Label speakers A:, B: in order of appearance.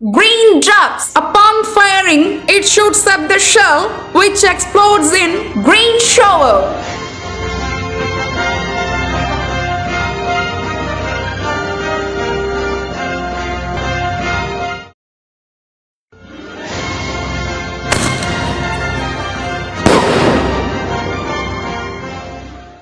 A: Green drops. Upon firing, it shoots up the shell, which explodes in green shower.